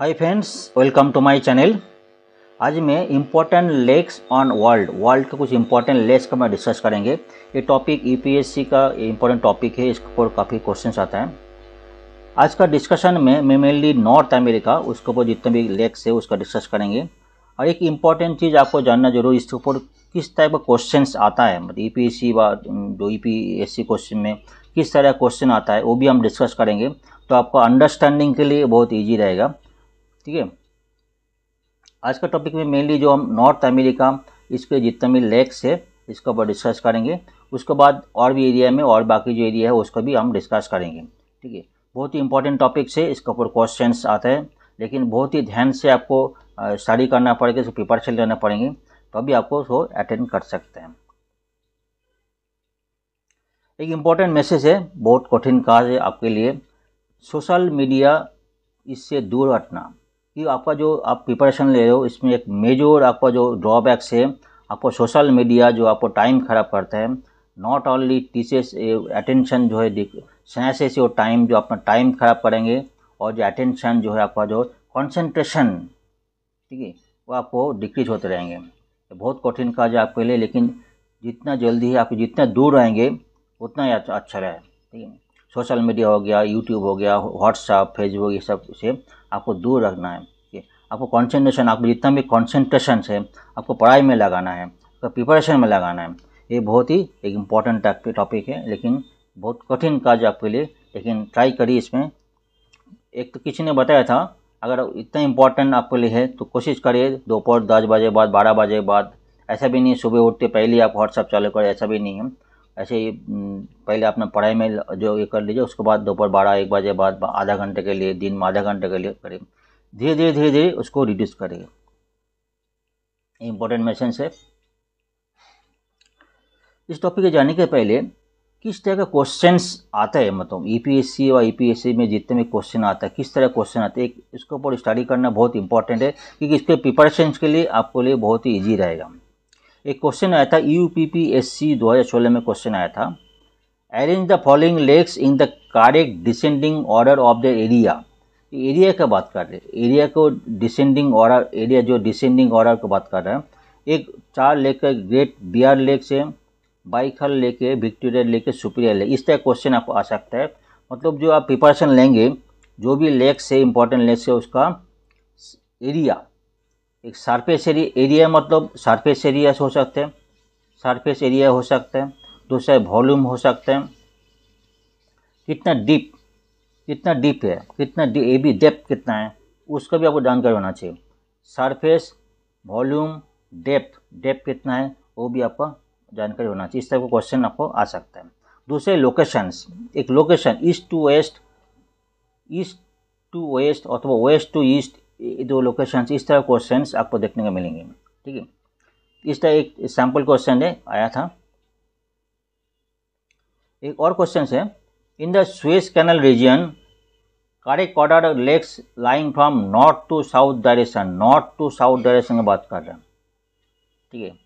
Hi friends welcome to my channel आज मैं important lakes on world world के कुछ इंपॉर्टेंट लेक्स का मैं डिस्कस करेंगे। ये टॉपिक ईपीएससी का इम्पोर्टेंट टॉपिक है, इसके ऊपर काफ़ी क्वेश्चन आता है। आज का डिस्कशन में, मैं मेनली नॉर्थ अमेरिका उसके ऊपर जितने भी लेक्स है, उसका डिस्कस करेंगे। और एक इंपॉर्टेंट चीज़ आपको जानना ज़रूर, इसके ऊपर किस टाइप का क्वेश्चन आता है। मतलब ई पी एस सी व, जो E P S C question में किस तरह का क्वेश्चन आता है, वो भी हम डिस्कस करेंगे। तो आपको अंडरस्टैंडिंग के लिए बहुत ईजी रहेगा। ठीक है? आज का टॉपिक में मेनली जो हम नॉर्थ अमेरिका इसके जितने भी लेक्स है, इसके ऊपर डिस्कस करेंगे। उसके बाद और भी एरिया में और बाकी जो एरिया है, उसको भी हम डिस्कस करेंगे। ठीक है? बहुत ही इंपॉर्टेंट टॉपिक्स है, इसके ऊपर क्वेश्चन आते हैं। लेकिन बहुत ही ध्यान से आपको स्टडी करना पड़ेगा, इसको प्रिपरेशन लेना पड़ेंगे तो अभी आपको उसको अटेंड कर सकते हैं। एक इंपॉर्टेंट मैसेज है, बहुत कठिन काज है आपके लिए। सोशल मीडिया इससे दूर हटना। कि आपका जो आप प्रिपरेशन ले रहे हो इसमें एक मेजर आपका जो ड्रॉबैक्स है आपको सोशल मीडिया जो आपको टाइम ख़राब करता है नॉट ओनली टीचर्स अटेंशन जो है से से टाइम जो अपना टाइम ख़राब करेंगे और जो अटेंशन जो है आपका जो कंसंट्रेशन ठीक है वो आपको डिक्रीज होते रहेंगे। बहुत कठिन काज है आपके लिए लेकिन जितना जल्दी आप जितना दूर रहेंगे उतना ही अच्छा, अच्छा रहे ठीक है। सोशल मीडिया हो गया यूट्यूब हो गया व्हाट्सअप फेसबुक ये सबसे आपको दूर रखना है। आपको कॉन्सेंट्रेशन आपको जितना भी कॉन्सेंट्रेशन है आपको पढ़ाई में लगाना है, आपको प्रिपरेशन में लगाना है, ये बहुत ही एक इंपॉर्टेंट टॉपिक है, लेकिन बहुत कठिन काज आपके लिए, लेकिन ट्राई करिए इसमें। एक तो किसी ने बताया था, अगर इतना इम्पोर्टेंट आपके लिए है तो कोशिश करिए, दोपहर दस बजे बाद, बारह बजे बाद, ऐसा भी नहीं सुबह उठते पहले आप व्हाट्सअप चालू करें ऐसा भी नहीं है। ऐसे ही पहले अपना पढ़ाई में जो ये कर लीजिए, उसके बाद दोपहर बारह, एक बजे बाद आधा घंटे के लिए, दिन में आधा घंटे के लिए करें धीरे धीरे धीरे धीरे उसको रिड्यूस करें इम्पोर्टेंट मैसेज है इस टॉपिक के जाने के पहले, किस तरह का क्वेश्चंस आता है मतलब ईपीएससी और ईपीएससी में जितने भी क्वेश्चन आता है, किस तरह क्वेश्चन आते हैं इसके ऊपर स्टडी करना बहुत इंपॉर्टेंट है, क्योंकि इसके प्रिपरेशन के लिए आपको लिए बहुत ही ईजी रहेगा। एक क्वेश्चन आया था U P P S C दो हज़ार सोलह में क्वेश्चन आया था। Arrange the following lakes in the correct descending order of the area area का बात कर रहे हैं। एरिया को डिसेंडिंग ऑर्डर एरिया जो डिसेंडिंग ऑर्डर को बात कर रहे हैं। एक चार लेक का ग्रेट बियर लेक से लेके विक्टोरिया लेके सुपीरियर लेक इस तरह क्वेश्चन आपको आ सकता है। मतलब जो आप प्रिपरेशन लेंगे, जो भी लेक से इंपॉर्टेंट लेक से उसका एरिया एक सरफेस एरिया एरिया मतलब सरफेस एरिया हो सकते हैं। सरफेस एरिया हो सकते हैं। दूसरा वॉल्यूम हो सकते हैं। कितना डीप कितना डीप है? कितना ए बी डेप्थ कितना है? उसका भी आपको जानकारी होना चाहिए। सरफेस वॉल्यूम डेप्थ डेप्थ कितना है? वो भी आपका जानकारी होना चाहिए। इस तरह का क्वेश्चन आपको आ सकता है। दूसरे लोकेशंस एक location east to west east to west अथवा वेस्ट टू ईस्ट दो लोकेशन इस तरह क्वेश्चन आपको देखने को मिलेंगे। ठीक है? इस तरह एक सैंपल क्वेश्चन है, आया था। एक और क्वेश्चन है। In the Suez canal region correct order lakes lying from north to south direction north to south direction की बात कर रहे हैं। ठीक है?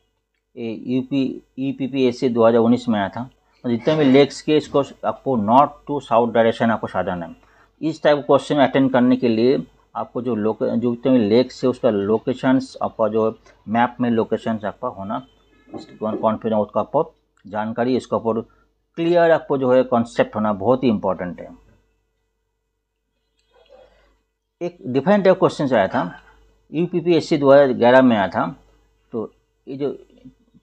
ये UP E P P S C दो हज़ार उन्नीस में आया था। जितने भी लेक्स के इसको आपको नॉर्थ टू साउथ डायरेक्शन आपको साधन है। इस टाइप क्वेश्चन अटेंड करने के लिए आपको जो लोक, जो जितने लेक्स है, उसका लोकेशंस आपका जो मैप में लोकेशंस आपका होना कॉन्फिडेंस उसका आपको जानकारी, इसके ऊपर क्लियर आपको जो है कॉन्सेप्ट होना बहुत ही इंपॉर्टेंट है। एक डिफरेंट टाइप क्वेश्चन आया था। U P P S C दो हज़ार ग्यारह में आया था। तो ये जो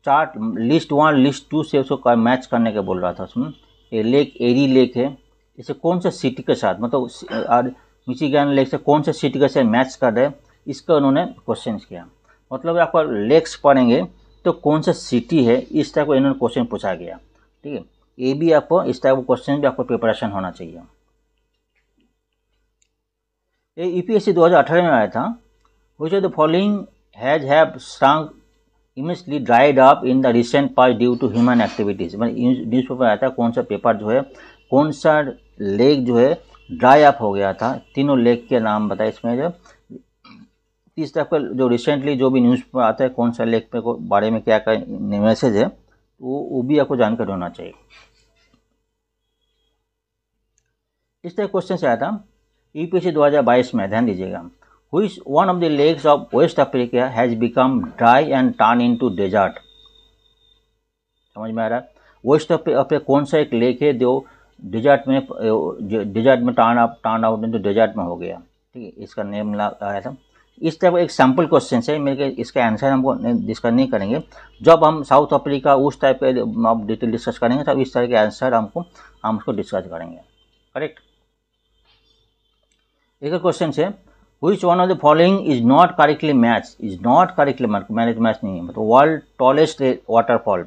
chart list one list two से उसको मैच करने का बोल रहा था उसमें ये लेक एरी लेक है। इसे कौन सा सिटी के साथ मतलब मिचिगन लेक से कौन से सिटी के से मैच कर रहे इसका उन्होंने क्वेश्चन किया। मतलब आप लेक्स पढ़ेंगे तो कौन सा सिटी है, इस टाइप का इन्होंने क्वेश्चन पूछा गया। ठीक है? ये भी आपको, इस टाइप का क्वेश्चन भी आपको प्रिपरेशन होना चाहिए। ये ई पी एस सी दो हज़ार अठारह में आया था। Which of the following has have strong immensely dried up in the recent past due to human activities मतलब न्यूज़ पेपर आया था, कौन सा पेपर जो है, कौन सा लेक जो है ड्राई अप हो गया था। तीनों लेक के नाम बताए इसमें जो इस तरह का जो रिसेंटली जो भी न्यूज़ पेपर आता है, कौन सा लेक पे को बारे में क्या क्या मैसेज है वो वो भी आपको जानकारी होना चाहिए। इस तरह क्वेश्चन से आया था। ई पी सी दो में, ध्यान दीजिएगा। Which one of the lakes of West Africa has become dry and turned into desert? समझ में आ रहा है? वेस्ट अफ्रीका कौन सा एक लेक है जो डिजर्ट में डिजर्ट में turn up turn out into desert में हो गया। ठीक है, इसका नेम आया था। इस तरह एक सैंपल क्वेश्चन है मेरे इसका आंसर हमको डिस्कस नहीं करेंगे। जब हम साउथ अफ्रीका उस टाइप के आप डिटेल डिस्कस करेंगे, तब इस तरह के आंसर हमको, हम उसको डिस्कस करेंगे। करेक्ट एक क्वेश्चन है which one of the following is not correctly match is not correctly manage match नहीं है। मतलब world tallest waterfall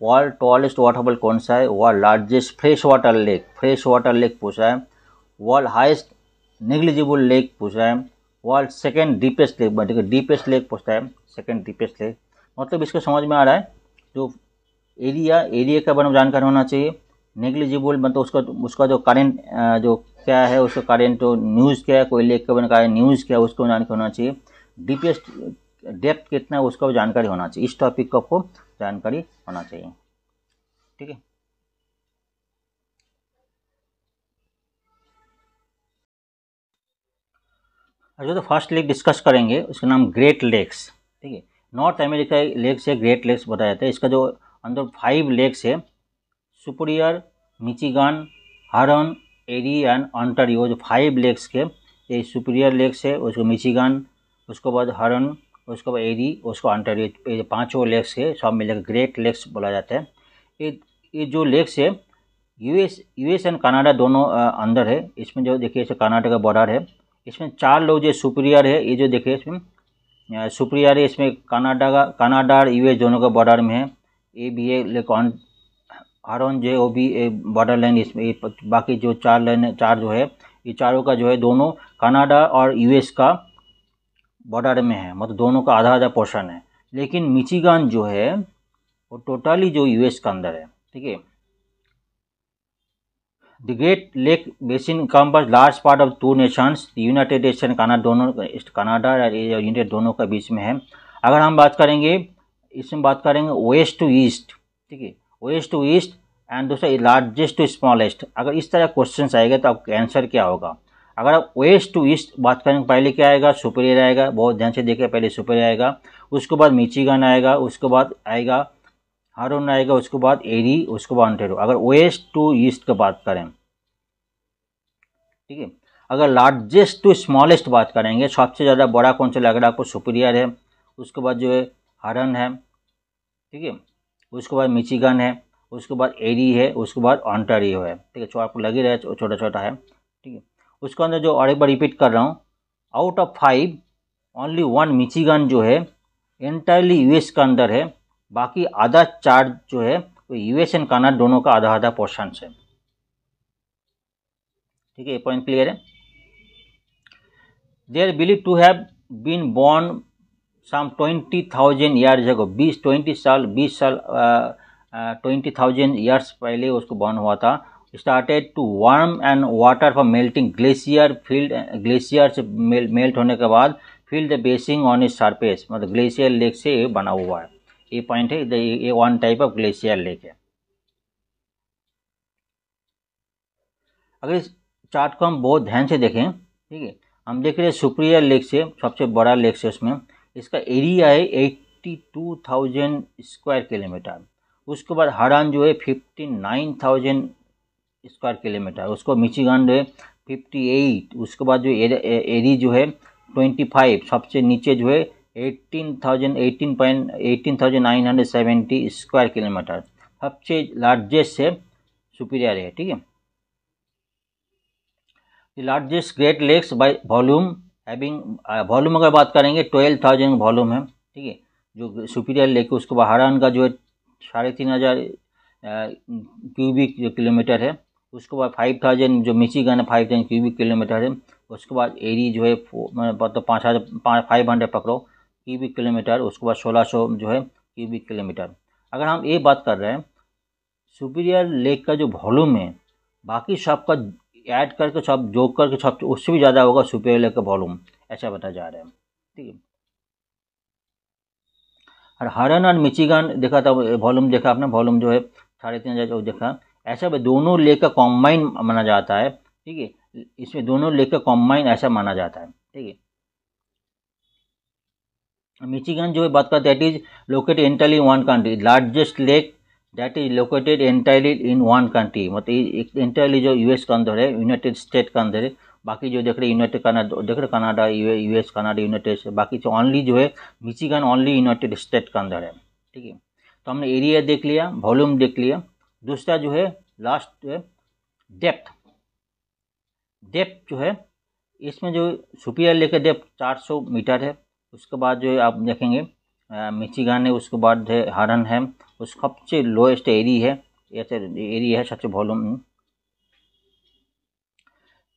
world tallest waterfall कौन सा है? World largest fresh water lake fresh water lake पूछा है। वर्ल्ड हाइस्ट निग्लिजिबल लेक पूछा है। वर्ल्ड सेकेंड डीपेस्ट लेक है डीपेस्ट लेक पूछता है। सेकेंड डीपेस्ट लेक मतलब इसको समझ में आ रहा है, जो एरिया एरिया के बारे में जानकारी होना चाहिए। नेग्लिजिबल मतलब उसका उसका जो करेंट जो क्या है, उसका करेंट जो न्यूज़ क्या है, कोई लेक के बने का न्यूज़ क्या है, उसको जानकारी होना चाहिए। डीपेस्ट डेप्थ कितना है, उसका जानकारी होना चाहिए। इस टॉपिक को आपको जानकारी होना चाहिए। ठीक है? जो तो फ़र्स्ट लेक डिस्कस करेंगे, उसका नाम ग्रेट लेक्स ठीक है? नॉर्थ अमेरिका लेक्स है ग्रेट लेक्स बताया जाता है इसका जो अंदर फाइव लेक्स है Superior Michigan Huron Erie and Ontario जो फाइव लेक्स के, ये सुपरियर लेक्स है, उसको मिचिगन उसके बाद हरन उसके एरी उसको ऑन्टारियो ये पाँचों लेक्स है, सब मिलकर ग्रेट लेक्स बोला जाता है। ये ये जो लेक्स है यूएस यूएस एंड कनाडा दोनों अंदर है। इसमें जो देखिए, इसे कनाडा का बॉर्डर है। इसमें चार लोग जो सुप्रियर है, ये जो देखिए इसमें सुप्रियर है, इसमें कनाडा का कनाडा और यूएस दोनों का बॉर्डर में है। ये भी है लेकिन आरन जो है वो भी बॉर्डर लाइन इसमें बाकी जो चार लाइन चार जो है, ये चारों का जो है दोनों कनाडा और यूएस का बॉर्डर में है मतलब दोनों का आधा आधा पोर्शन है। लेकिन मिचिगान जो है, वो टोटली जो यूएस का अंदर है, ठीक है? The great lake basin covers large part of two nations united and Canada दोनों कनाडा और यूनाइटेड दोनों के बीच में है। अगर हम बात करेंगे, इसमें बात करेंगे वेस्ट टू ईस्ट ठीक है? वेस्ट टू ईस्ट एंड दूसरा लार्जेस्ट टू स्मॉलेस्ट अगर इस तरह क्वेश्चन आएगा तो आपका आंसर क्या होगा? अगर आप वेस्ट टू ईस्ट बात करेंगे पहले क्या आएगा? सुपेरियर आएगा। बहुत ध्यान से देखिए, पहले सुपेरियर आएगा। उसके बाद मिचिगन आएगा। उसके बाद आएगा हारून आएगा। उसके बाद एरी, उसके बाद अंटेरो अगर वेस्ट टू ईस्ट की बात करें, ठीक है? अगर लार्जेस्ट टू स्मॉलेस्ट बात करेंगे, सबसे ज़्यादा बड़ा कौन सा लग रहा है आपको? सुपेरियर है। उसके बाद जो है हरन है, ठीक है? उसके बाद मिचिगन है। उसके बाद एरी है। उसके बाद ऑन्टारियो है। ठीक है? आपको लगी रहे छोटा छोटा है। उसके अंदर जो और एक बार रिपीट कर रहा हूँ। Out of five only one Michigan जो है एंटायरली यूएस के अंदर है। बाकी आधा चार्ज जो है, वो यूएस एंड कनाडा दोनों का आधा आधा पोर्शन है ठीक है, ये पॉइंट क्लियर है? They are believe to have been born some twenty thousand years ago बीस ट्वेंटी साल, बीस साल ट्वेंटी थाउज़ेंड ईयर्स पहले उसको बॉर्न हुआ था। Started to warm and water for melting glacier field glacier से मेल्ट होने के बाद द बेसिंग ऑन इस सरफेस मतलब ग्लेशियर लेक से बना हुआ है। ये पॉइंट है, ये one type of glacier lake है। अगर इस चार्ट को हम बहुत ध्यान से देखें, ठीक है, हम देख रहे हैं सुप्रियर लेक से, सबसे बड़ा लेक से उसमें, इसका एरिया है eighty two thousand square kilometre उसके बाद हरान जो है fifty nine thousand square kilometre उसको मिचिगन जो है फिफ्टी एट उसके बाद जो एरी जो है ट्वेंटी फाइव सबसे नीचे जो है eighteen thousand eighteen point eighteen thousand nine hundred seventy square kilometre सबसे लार्जेस्ट है सुपीरियर है, ठीक है? Largest great lakes by volume having volume अगर बात करेंगे ट्वेल्व थाउज़ेंड वॉल्यूम है, ठीक है? जो सुपीरियर लेक उसके बाद हरान का जो है, साढ़े तीन हज़ार क्यूबिक किलोमीटर है उसके बाद फाइव थाउज़ेंड जो मिचिगन है फाइव थाउज़ेंड क्यूबिक किलोमीटर है। उसके बाद एरी जो है मतलब पाँच हज़ार फाइव हंड्रेड पकड़ो क्यूबिक किलोमीटर उसके बाद सोलह सौ जो है क्यूबिक किलोमीटर अगर हम ये बात कर रहे हैं सुपीरियर लेक का जो वॉल्यूम है, बाकी सब का ऐड करके सब जोड़ करके सब उससे भी ज़्यादा होगा सुपीरियर लेक का वॉल्यूम ऐसा बताया जा रहा है। ठीक है। और हरन और मिचिगन देखा था वॉल्यूम देखा आपने? वॉल्यूम जो है, साढ़े तीन हज़ार देखा। ऐसा दोनों लेख का कॉम्बाइन माना जाता है, ठीक है? इसमें दोनों लेख का कॉम्बाइन ऐसा माना जाता है, ठीक है? मिचिगन जो है बात करते that is located entirely one country largest lake that is located entirely in one country मतलब एंटायरली जो यूएस का अंदर है यूनाइटेड स्टेट का अंदर है. बाकी जो देख रहे यूनाइटेड कनाडा देख रहे कनाडा यूएस कनाडा यूनाइटेड बाकी जो ओनली जो है मिचिगन ओनली यूनाइटेड स्टेट का अंदर है, ठीक है? तो हमने एरिया देख लिया वॉल्यूम देख लिया. दूसरा जो है लास्ट डेप्थ डेप्थ जो है, इसमें जो सुपियर लेकर डेप्थ 400 मीटर है, उसके बाद जो है आप देखेंगे मिचिगान है, उसके बाद है हरन है उस सबसे लोएस्ट एरी है, ऐसे एरिया है सबसे वॉल्यूम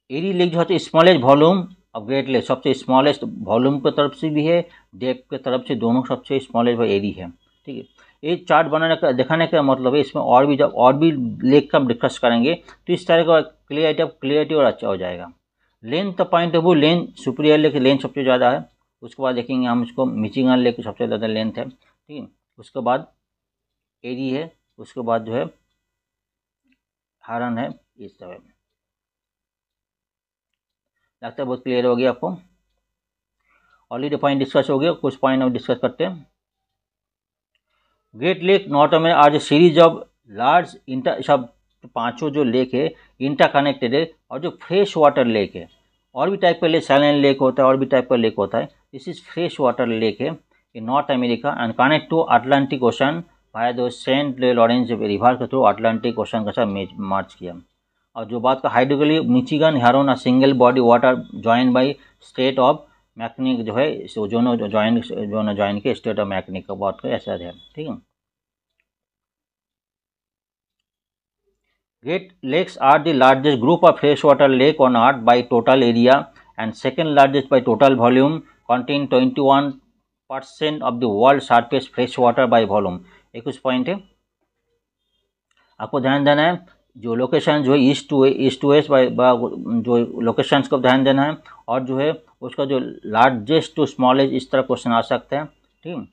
एरी लेक जो है स्मॉलेस्ट वॉल्यूम अब ग्रेट लेक सबसे स्मॉलेस्ट वॉल्यूम की तरफ़ से भी है डेप की तरफ़ से दोनों सबसे स्मॉलेस्ट एरी है, ठीक है? ये चार्ट बनाने का, दिखाने का मतलब है, इसमें और भी जब, और भी लेख का हम डिस्कस करेंगे तो इस तरह का क्लियरिटी क्लियरिटी और अच्छा हो जाएगा। लेंथ का point of view length Superior lake length सबसे ज़्यादा है। उसके बाद देखेंगे हम इसको मिचिंगन लेक सबसे ज़्यादा लेंथ है, ठीक है। उसके बाद एरी है, उसके बाद जो है हारन है, इस तरह। लगता है बहुत क्लियर हो गया आपको। ऑलरेडी पॉइंट डिस्कस हो गया, कुछ पॉइंट हम डिस्कस करते हैं। ग्रेट लेक नॉर्थ में आज सीरीज़ ऑफ़ लार्ज इंटर सब पाँचों जो लेक है इंटर कनेक्टेड है और जो फ्रेश वाटर लेक है। और भी टाइप का लेक सैलन लेक होता है और भी टाइप का लेक होता है। This is fresh water lake है in North America and connect to Atlantic Ocean भाया दो सेंट लॉरेंस रिवर के थ्रू अटलांटिक ओशन के साथ मार्च किया। और जो बात का hydrologically Michigan Huron single body water join by state of Mackinac जो है जोनो ज्वाइन जोनो ज्वाइन के स्टेट ऑफ़ मैकनिक का बात करें, ऐसा ध्यान, ठीक है? Great lakes are the largest group of fresh water lake on earth by total area and second largest by total volume contain twenty one percent of the world surface fresh water by volume एक उस point है। आपको ध्यान देना है जो location जो है east to east to west जो लोकेशंस को ध्यान देना है और जो है उसका जो लार्जेस्ट टू स्मॉलेस्ट इस तरह क्वेश्चन आ सकते हैं, ठीक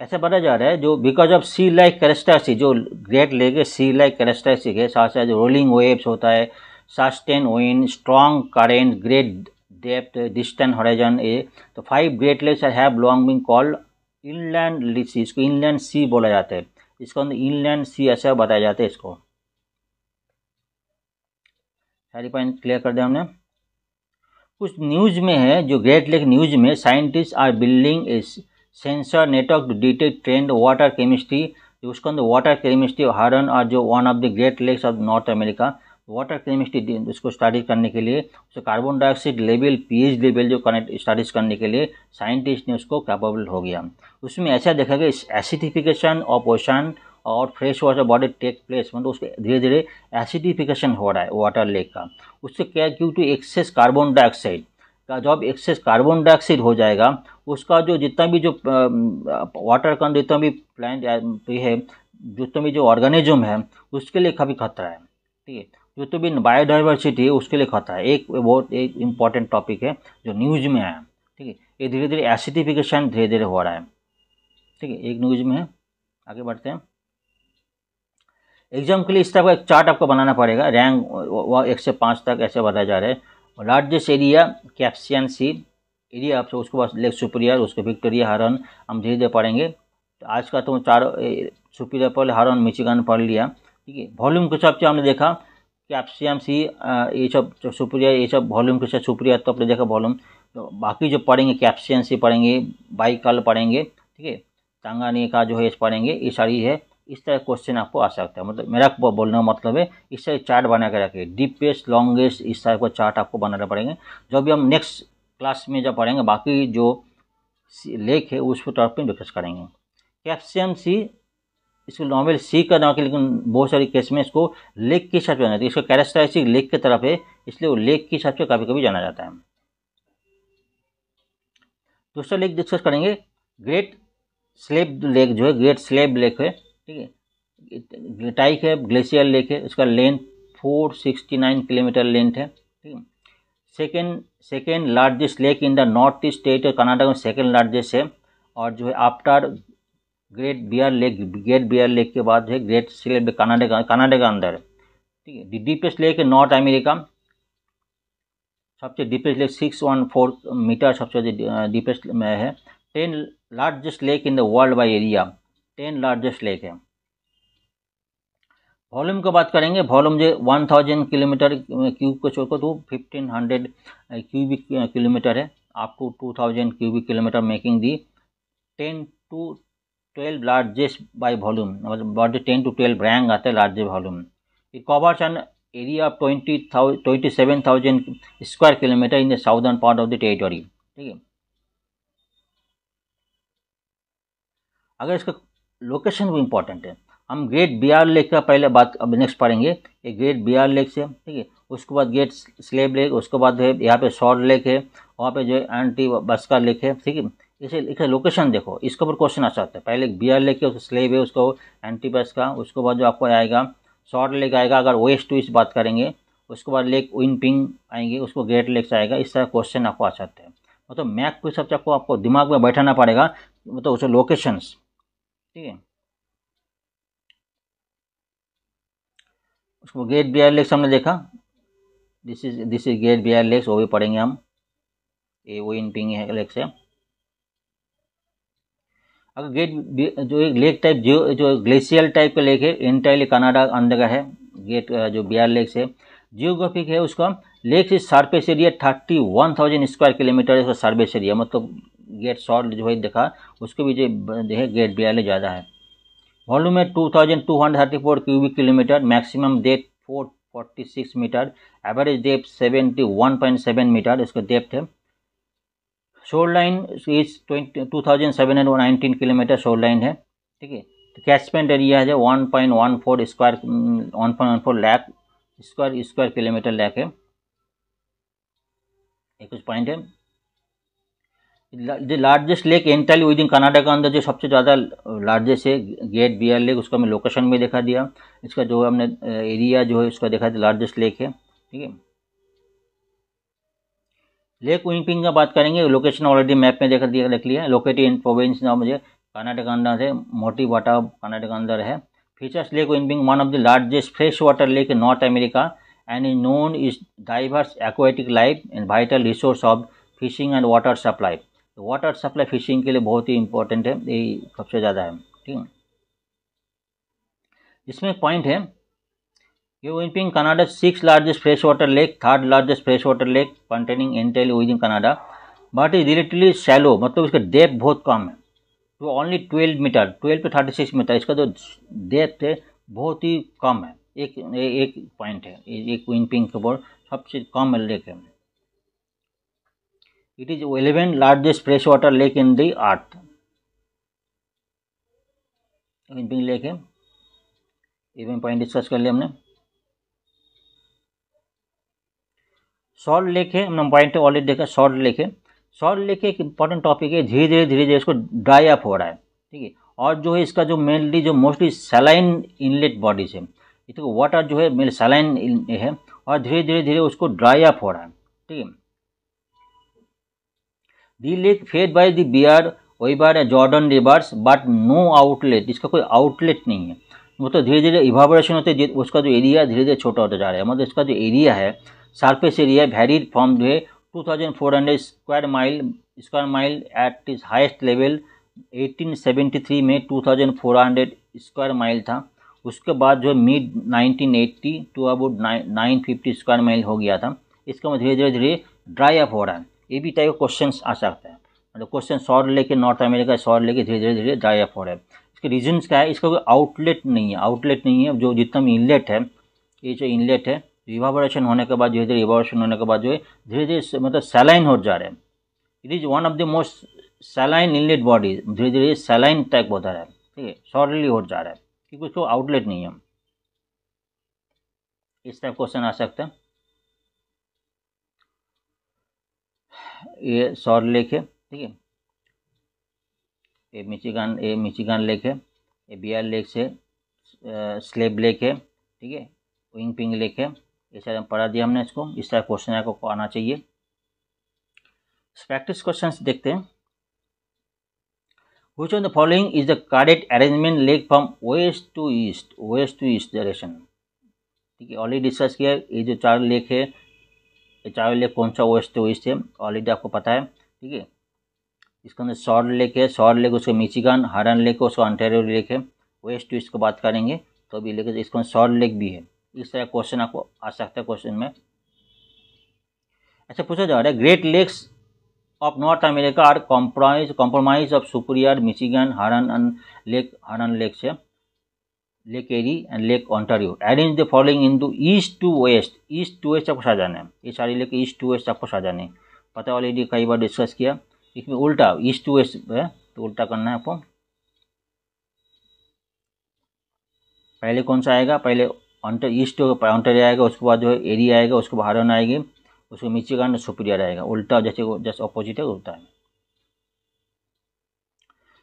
ऐसा बताया जा रहा है जो because of sea like characteristic जो great lake sea like characteristic है, साथ साथ जो रोलिंग वेव्स होता है sustain wind strong current great depth distant horizon a तो five great lakes have long being called inland sea इसको इनलैंड सी बोला जाता है। इसको अंदर इनलैंड सी ऐसा बताया जाता है इसको। सारी पॉइंट क्लियर कर दिया हमने। कुछ न्यूज़ में है, जो ग्रेट लेक न्यूज़ में scientist are building a sensor network to detect trend water chemistry उसके अंदर वाटर केमिस्ट्री हारन और जो one of the great lakes of North America water chemistry उसको स्टडी करने के लिए उसको carbon dioxide level pH level जो कनेक्ट स्टडीज़ करने के लिए साइंटिस्ट ने उसको कैपेबल हो गया। उसमें ऐसा देखा गया एसिडिफिकेशन ऑफ़ ओशन और fresh water body take place मतलब उसके धीरे धीरे एसिडिफिकेशन हो रहा है वाटर लेक का। उससे क्या क्यू टू एक्सेस कार्बन डाइऑक्साइड का जब एक्सेस कार्बन डाइऑक्साइड हो जाएगा, उसका जो जितना भी जो वाटर का जितना भी प्लांट है, जितना भी जो ऑर्गेनिज्म है, उसके लिए काफ़ी खतरा है। ठीक है? जो तो भी बायोडाइवर्सिटी उसके लिए खतरा है। एक बहुत एक इंपॉर्टेंट टॉपिक है, जो न्यूज़ में आया। ठीक है? ये धीरे धीरे एसिडिफिकेशन धीरे धीरे हो रहा है। ठीक है? एक न्यूज़ में है। आगे बढ़ते हैं। एग्ज़ाम के लिए इस तरह का एक चार्ट आपको बनाना पड़ेगा। रैंक वह एक से पाँच तक ऐसे बताया जा रहा है। Largest area Caspian Sea area आपसे उसके बाद लेक सुपरियर उसके विक्टोरिया हरन हम धीरे धीरे पढ़ेंगे। तो आज का तो चार सुपरियर पढ़ हरन मिचिगन पढ़ लिया। ठीक है? वॉल्यूम के हिसाब से हमने देखा। कैप्सियम सी ये सब सुपरियर ये सब वॉल्यूम के साथ सुपरियर तो अपने देखा वॉल्यूम तो बाकी जो पढ़ेंगे कैप्सियन सी पढ़ेंगे बाइकल पढ़ेंगे ठीक है तांगानी का जो है पढ़ेंगे ये सारी है इस तरह क्वेश्चन आपको आ सकता है मतलब मेरा बोलने का मतलब है इस तरह चार्ट बना के रखिए डीपेस्ट लॉन्गेस्ट इस तरह का चार्ट आपको बनाना पड़ेंगे जो भी हम नेक्स्ट क्लास में जब पढ़ेंगे बाकी जो लेख है उस पर टॉप पर डिस्कस करेंगे कैप्सियम सी इसको नॉर्मल सी का नाम लेकिन बहुत सारी केस में इसको लेक के हिसाब से जाना जाता है इसका कैरेक्टरिस्टिक लेक की तरफ़ है, इसलिए वो लेक के हिसाब से कभी कभी जाना जाता है। दूसरा लेक डिस्कस करेंगे ग्रेट स्लेब लेक जो है ग्रेट स्लेब लेक है, ठीक है? टाइक है ग्लेशियर लेक है उसका length four sixty nine kilometre length है, ठीक है? Second second largest lake in the north east state Karnataka में सेकेंड लार्जेस्ट है, और जो है after Great Bear Lake Great Bear Lake के बाद है ग्रेट सिलेट कनाडा कनाडा का अंदर। ठीक है डीपेस्ट लेक है नॉर्थ अमेरिका सबसे deepest lake six one four metre सबसे डीपेस्ट में है। Ten largest lake in the world by area ten largest lake है। वॉल्यूम की बात करेंगे वॉल्यूम जो वन थाउज़ेंड किलोमीटर क्यूब को छोड़कर तो फिफ्टीन हंड्रेड क्यूबिक किलोमीटर है। Two two thousand cubic kilometre making the ten to twelve largest by volume मतलब body ten to twelve rank आता है largest volume it covers an area of twenty twenty seven thousand square kilometre in the southern part of the territory ठीक है अगर इसका location भी important है, हम ग्रेट बिहार लेक का पहले बात अब नेक्स्ट पढ़ेंगे। ये ग्रेट बिहार लेक से, ठीक है? उसके बाद ग्रेट स्लेब लेक उसके बाद है, यहाँ पे शॉर्ट लेक है, वहाँ पे जो है एंटी बस्का लेक है, ठीक है? इसे इसे लोकेशन देखो, इसके ऊपर क्वेश्चन आ सकता है। पहले बिहार लेक है स्लेब है उसको एंटी का, उसके बाद जो आपको आएगा शॉर्ट लेक आएगा, अगर वेस्ट टू बात करेंगे, उसके बाद लेक विनपिंग आएँगे, उसको ग्रेट लेक्स आएगा, इस तरह क्वेश्चन आपको आ सकते हैं। मतलब मैप के हिसाब से आपको आपको दिमाग में बैठाना पड़ेगा मतलब उसके लोकेशंस ठीक है? उसको गेट बियर लेक्स हमने देखा। This is this is great bear lakes वो भी पढ़ेंगे हम। ये वो इन पिंग है। अगर गेट जो एक लेक टाइप, जो जो ग्लेशियल टाइप का लेक है इंटायरली कनाडा अंदर का है, गेट जो बियर लेक्स है जियोग्राफिक है उसका, लेक से surface area thirty one thousand square kilometre इसका सरफेस एरिया मतलब गेट शॉर्ट जो है देखा, उसको भी जो है गेट बियर ज़्यादा है। वॉल्यूम है two thousand two hundred thirty four cubic kilometre maximum depth four forty six metre average depth seventy one point seven metre इसका डेप्थ है। Shoreline is twenty two thousand seven hundred nineteen kilometre shoreline है, ठीक है? तो catchment area है one point one four square one point one four lakh square square kilometre lakh है। एक कुछ पॉइंट है। जो largest lake entirely within Canada के अंदर, जो सबसे ज़्यादा लार्जेस्ट है गेट बियर लेक उसका हमें लोकेशन भी दिखा दिया। इसका जो हमने एरिया जो है, उसका देखा दिया लार्जेस्ट लेक है, ठीक है? लेक विंपिंग का बात करेंगे लोकेशन ऑलरेडी मैप में देखा दिया, देख लिया। है लोकेटेड इन प्रोविंस नाम मुझे कर्नाटक अंदर से मोटी वाटा कर्नाटक अंदर है। Features lake Winnipeg one of the largest fresh water lake in North America and is known is diverse aquatic life and vital resource of fishing and water supply तो water supply fishing के लिए बहुत ही important है, ये सबसे ज़्यादा है, ठीक है। इसमें पॉइंट है ये Winnipeg Canada six largest fresh water lake third largest fresh water lake containing entirely within Canada but is relatively shallow मतलब इसका डेप्थ बहुत कम है। तो only twelve metre twelve to thirty six metre इसका जो डेप्थ है, बहुत ही कम है। एक एक पॉइंट है, एक विनपिंग के ऊपर सबसे कम लेक है। It is 11th largest freshwater lake in the earth. Winnipeg lake है। ये पॉइंट डिस्कस कर लिया हमने। सॉल्ट लेक है हमने पॉइंट ऑलरेडी देखा सॉल्ट लेक है सॉल्ट लेक एक इंपॉर्टेंट टॉपिक है धीरे धीरे धीरे धीरे इसको ड्राई अप हो रहा है, ठीक है? और जो है इसका जो मेनली जो मोस्टली सलाइन इनलेट बॉडीज है इसको वाटर जो है मेन सलाइन है, और धीरे धीरे धीरे उसको ड्राई अप हो रहा है, ठीक है? The lake fed by the bear वही बार Jordan rivers but no outlet इसका कोई आउटलेट नहीं है। वो तो धीरे धीरे इवाबोरेशन होते, उसका जो एरिया धीरे धीरे छोटा होता जा रहा है मतलब इसका जो एरिया है सरफेस एरिया वेरीड फ्रॉम जो है two thousand four hundred square mile square mile at is highest level 1873 में 2400 स्क्वायर माइल था। उसके बाद जो mid 1980 to about nine fifty square mile हो गया था। इसका धीरे धीरे धीरे ड्राई अप हो रहा है। ये भी टाइप का क्वेश्चन आ सकता है। मतलब question salt lake North America salt lake धीरे धीरे धीरे ड्राई अप हो रहा है। इसके रीजन्स क्या है? इसका कोई आउटलेट नहीं है। आउटलेट नहीं है जो जितना इनलेट है, ये जो इनलेट है रिवाबरेशन होने के बाद धीरे धीरे रिवाबरेशन होने के बाद जो है धीरे धीरे मतलब सैलाइन हो जा रहे हैं। It is one of the most saline inlet body धीरे धीरे सैलाइन टाइप होता रहा है, ठीक है? शॉर्टली हो जा रहा है, क्योंकि उसको आउटलेट नहीं है। इस टाइप क्वेश्चन आ सकता है। ये सौर लेक है ठीक है? ये मिचिगान ये मिचिगान लेक है ये बियर लेक से स्लेब लेक है ठीक है? विंग पिंग लेक है ये सारे पढ़ा दिया हमने इसको। इस तरह क्वेश्चन आपको आना चाहिए। प्रैक्टिस क्वेश्चन देखते हैं। Which of the following is the correct arrangement lake from west to east? West to east direction ठीक है ऑलरेडी डिस्कस किया ये जो चार लेक है चावे लेक कौन सा वेस्ट वेस्ट है? ऑलरेडी आपको पता है। ठीक है? इसके अंदर सॉर्ड लेक है। सॉर्ड लेक उसका मिचिगन हरन लेक उसका अंटेरियो लेक है। वेस्ट टू ईस्ट को बात करेंगे तो अभी इसके अंदर सॉर्ड लेक भी है। इस तरह क्वेश्चन आपको आ सकता है क्वेश्चन में। अच्छा पूछा जा रहा है great lakes of North America are compromise compromise of Superior Michigan Huron lake Huron lake से lake Erie and lake Ontario arrange the following into east to west east to west आपको साजाना है। ये सारी लेक ईस्ट टू वेस्ट आपको साजाने है। पता already कई बार डिस्कस किया। इसमें उल्टा ईस्ट टू वेस्ट है तो उल्टा करना है आपको। पहले कौन सा आएगा? पहले ऑन्टर ईस्ट ऑन्टर आएगा उसके बाद जो एरिया आएगा, उसके हारन आएगी, उसको का सुपीरियर आएगा, उल्टा जैसे जैसे अपोजिट है, उल्टा है।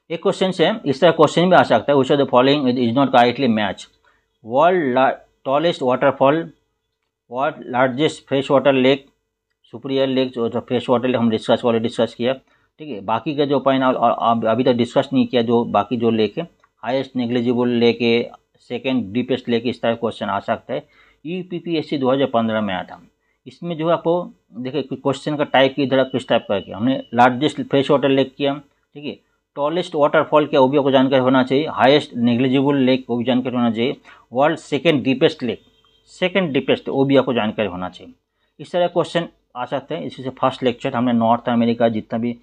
एक क्वेश्चन से इस तरह क्वेश्चन भी आ सकता है which the following is not correctly match world tallest waterfall world largest fresh water lake Superior lake जो फ्रेश वाटर लेक हम डिस्कस ऑलरेडी डिस्कस किया। ठीक है, बाकी का जो पॉइंट अभी तक डिस्कस नहीं किया, जो बाकी जो लेक है हाइस्ट नेग्लिजिबल लेक है सेकेंड डीपेस्ट लेक इस तरह क्वेश्चन आ सकता है। U P P S C दो हज़ार पंद्रह में आया था। इसमें जो है आपको, देखिए क्वेश्चन का टाइप की तरह किस टाइप का किया हमने लार्जेस्ट फ्रेश वाटर लेक किया। ठीक है? टॉलेस्ट वाटरफॉल क्या वो भी आपको जानकारी होना चाहिए। हाईएस्ट नेग्लिजिबल लेक वो भी जानकारी होना चाहिए। World second deepest lake, second deepest वो भी आपको जानकारी होना चाहिए। इस तरह क्वेश्चन आ सकते हैं। इसी से फ़र्स्ट लेक्चर हमने नॉर्थ अमेरिका जितना भी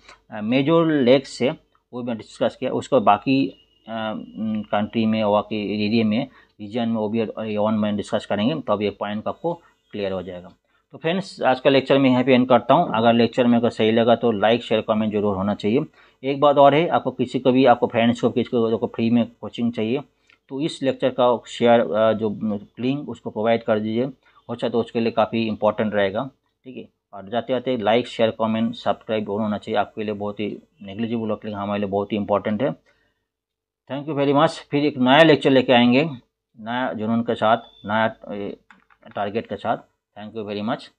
मेजर लेक्स है, वो भी डिस्कस किया। उसको बाकी कंट्री में वहाँ के एरिया में रीजन में वो भी ऑन में डिस्कस करेंगे तो अब ये पॉइंट आपको क्लियर हो जाएगा। तो फ्रेंड्स आज का लेक्चर मैं यहाँ पे एंड करता हूँ। अगर लेक्चर में अगर सही लगा तो लाइक शेयर कमेंट ज़रूर होना चाहिए। एक बात और है, आपको किसी को भी, आपको फ्रेंड्स को, किसी को फ्री में कोचिंग चाहिए तो इस लेक्चर का शेयर जो लिंक उसको प्रोवाइड कर दीजिए। हो चाहे तो उसके लिए काफ़ी इंपॉर्टेंट रहेगा, ठीक है? और जाते जाते लाइक शेयर कमेंट सब्सक्राइब दोनों होना चाहिए। आपके लिए बहुत ही नेग्लिजिबल लेकिन हमारे लिए बहुत ही इंपॉर्टेंट है। थैंक यू वेरी मच फिर एक नया लेक्चर लेके आएँगे। नया जुनून के साथ, नया टारगेट के साथ। Thank you very much